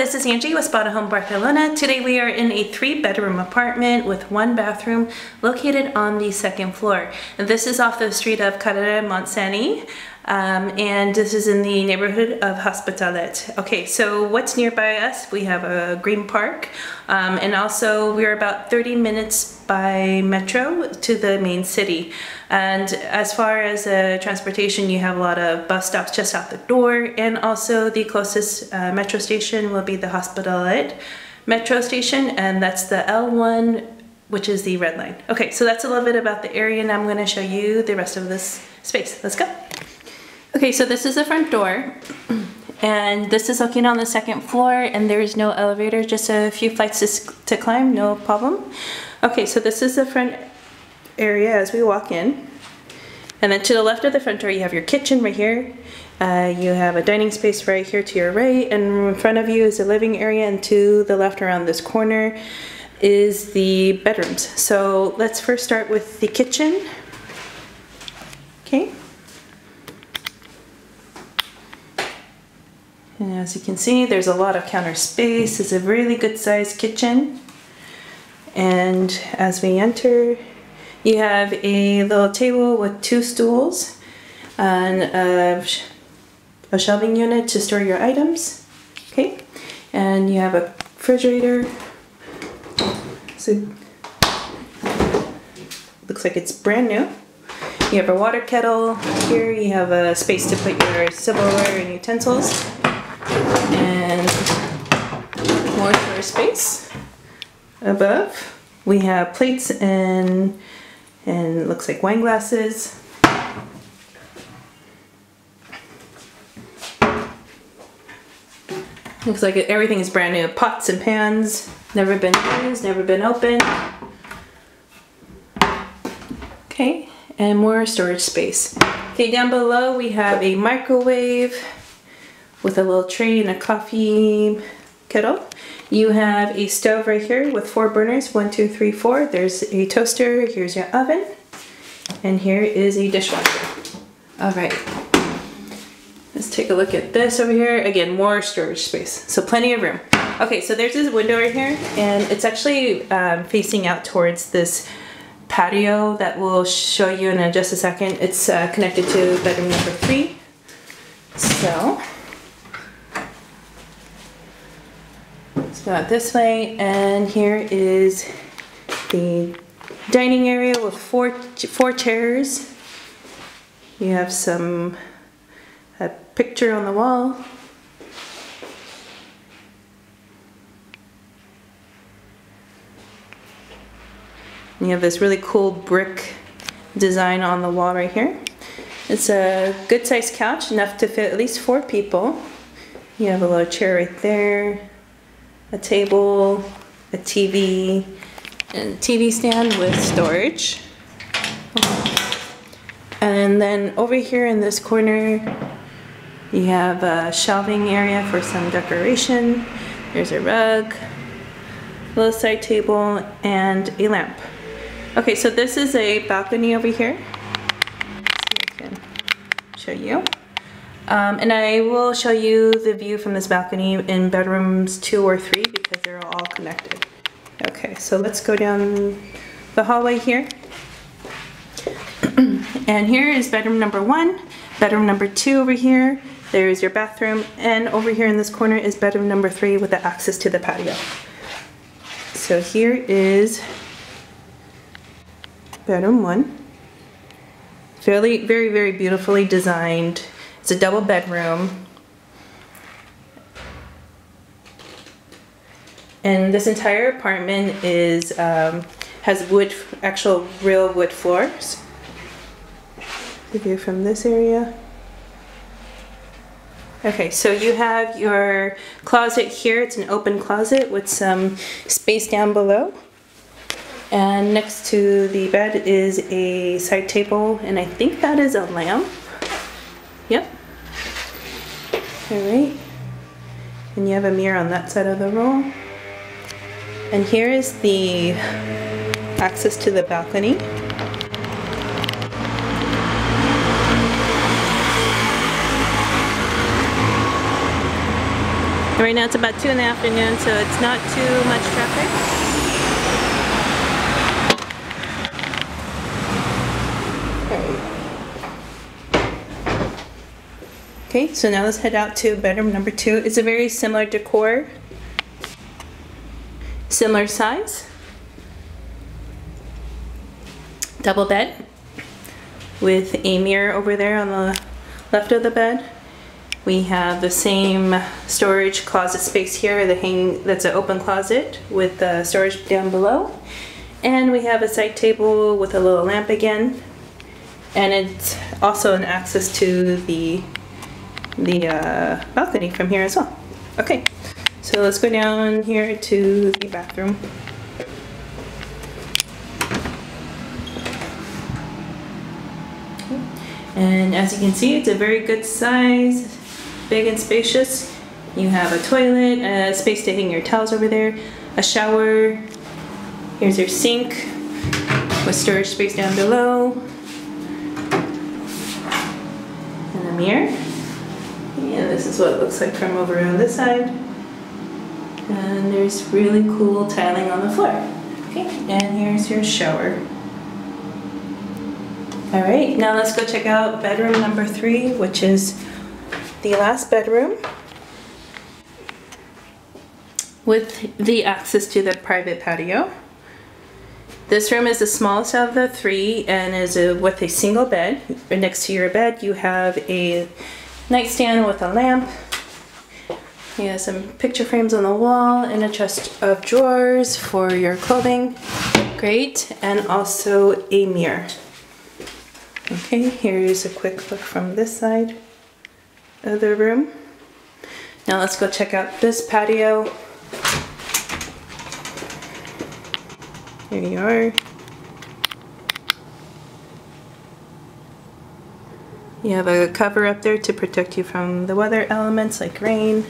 this is Angie with Spotahome Barcelona. Today we are in a three bedroom apartment with one bathroom located on the second floor. And this is off the street of Carrera Montseny. Um, and this is in the neighborhood of Hospitalet. Okay, so what's nearby us? We have a green park, um, and also we're about 30 minutes by metro to the main city. And as far as uh, transportation, you have a lot of bus stops just out the door, and also the closest uh, metro station will be the Hospitalet metro station, and that's the L1 which is the red line. Okay, so that's a little bit about the area and I'm gonna show you the rest of this space. Let's go. Okay, so this is the front door and this is looking on the second floor and there is no elevator, just a few flights to, to climb, no problem. Okay, so this is the front area as we walk in. And then to the left of the front door, you have your kitchen right here. Uh, you have a dining space right here to your right, and in front of you is a living area, and to the left around this corner is the bedrooms. So let's first start with the kitchen. Okay. And as you can see, there's a lot of counter space. It's a really good sized kitchen. And as we enter, you have a little table with two stools and a, a shelving unit to store your items. Okay, and you have a refrigerator. So looks like it's brand new. You have a water kettle here. You have a space to put your silverware and utensils and more storage space. Above, we have plates and and looks like wine glasses. Looks like everything is brand new. Pots and pans, never been used, never been opened. Okay, and more storage space. Okay, down below we have a microwave, with a little tray and a coffee kettle. You have a stove right here with four burners, one, two, three, four. There's a toaster, here's your oven, and here is a dishwasher. All right, let's take a look at this over here. Again, more storage space, so plenty of room. Okay, so there's this window right here, and it's actually um, facing out towards this patio that we'll show you in just a second. It's uh, connected to bedroom number three. So, Let's go out this way, and here is the dining area with four four chairs. You have some a picture on the wall. And you have this really cool brick design on the wall right here. It's a good sized couch, enough to fit at least four people. You have a little chair right there a table, a TV, and TV stand with storage. And then over here in this corner, you have a shelving area for some decoration. There's a rug, a little side table, and a lamp. Okay, so this is a balcony over here. Show you. Um, and I will show you the view from this balcony in bedrooms two or three because they're all connected. Okay, so let's go down the hallway here. and here is bedroom number one, bedroom number two over here. There's your bathroom, and over here in this corner is bedroom number three with the access to the patio. So here is bedroom one. Fairly, very, very beautifully designed it's a double bedroom. And this entire apartment is um, has wood, actual real wood floors. The view from this area. Okay, so you have your closet here. It's an open closet with some space down below. And next to the bed is a side table, and I think that is a lamp. Yep. All right. And you have a mirror on that side of the roll. And here is the access to the balcony. Right now it's about 2 in the afternoon, so it's not too much traffic. Okay, so now let's head out to bedroom number two. It's a very similar decor, similar size. Double bed with a mirror over there on the left of the bed. We have the same storage closet space here, the hang that's an open closet with the storage down below. And we have a side table with a little lamp again. And it's also an access to the the uh, balcony from here as well. Okay, so let's go down here to the bathroom. And as you can see, it's a very good size, big and spacious. You have a toilet, a space to hang your towels over there, a shower. Here's your sink with storage space down below. And a mirror. This is what it looks like from over on this side. And there's really cool tiling on the floor. Okay, and here's your shower. All right, now let's go check out bedroom number three, which is the last bedroom with the access to the private patio. This room is the smallest of the three and is a, with a single bed. Next to your bed, you have a nightstand with a lamp. You have some picture frames on the wall and a chest of drawers for your clothing. Great. And also a mirror. Okay, here's a quick look from this side of the room. Now let's go check out this patio. Here you are. You have a cover up there to protect you from the weather elements like rain.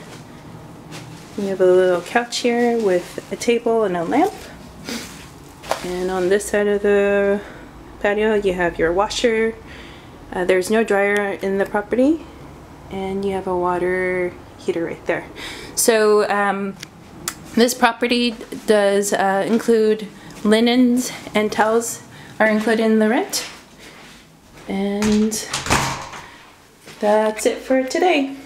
You have a little couch here with a table and a lamp. And on this side of the patio you have your washer. Uh, there's no dryer in the property. And you have a water heater right there. So um, this property does uh, include linens and towels are included in the rent. And that's it for today.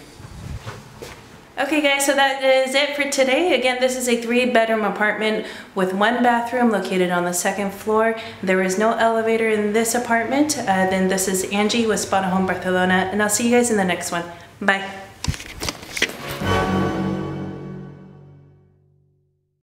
Okay guys, so that is it for today. Again, this is a three bedroom apartment with one bathroom located on the second floor. There is no elevator in this apartment. Uh, then this is Angie with Spot Home Barcelona and I'll see you guys in the next one. Bye.